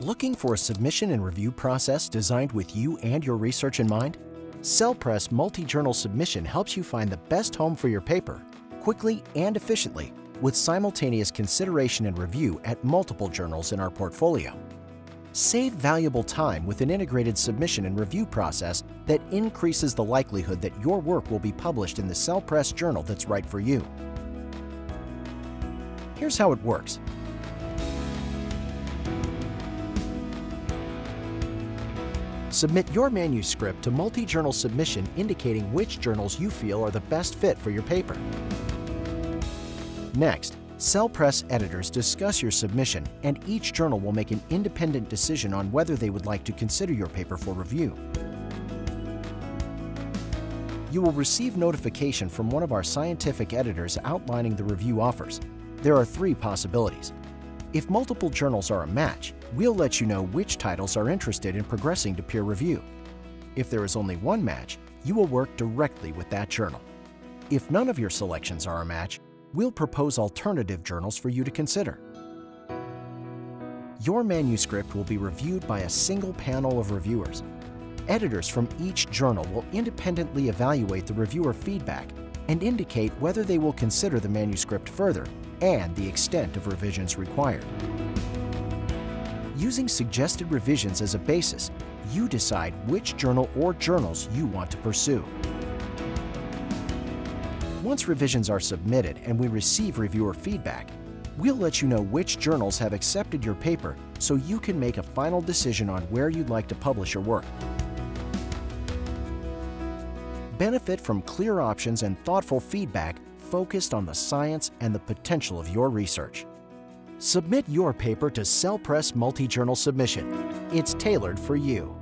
Looking for a submission and review process designed with you and your research in mind? CellPress Multi-Journal Submission helps you find the best home for your paper, quickly and efficiently, with simultaneous consideration and review at multiple journals in our portfolio. Save valuable time with an integrated submission and review process that increases the likelihood that your work will be published in the CellPress journal that's right for you. Here's how it works. Submit your manuscript to multi-journal submission indicating which journals you feel are the best fit for your paper. Next, cell press editors discuss your submission and each journal will make an independent decision on whether they would like to consider your paper for review. You will receive notification from one of our scientific editors outlining the review offers. There are three possibilities. If multiple journals are a match, we'll let you know which titles are interested in progressing to peer review. If there is only one match, you will work directly with that journal. If none of your selections are a match, we'll propose alternative journals for you to consider. Your manuscript will be reviewed by a single panel of reviewers. Editors from each journal will independently evaluate the reviewer feedback and indicate whether they will consider the manuscript further and the extent of revisions required. Using suggested revisions as a basis, you decide which journal or journals you want to pursue. Once revisions are submitted and we receive reviewer feedback, we'll let you know which journals have accepted your paper so you can make a final decision on where you'd like to publish your work. Benefit from clear options and thoughtful feedback focused on the science and the potential of your research. Submit your paper to CellPress Multi-Journal Submission. It's tailored for you.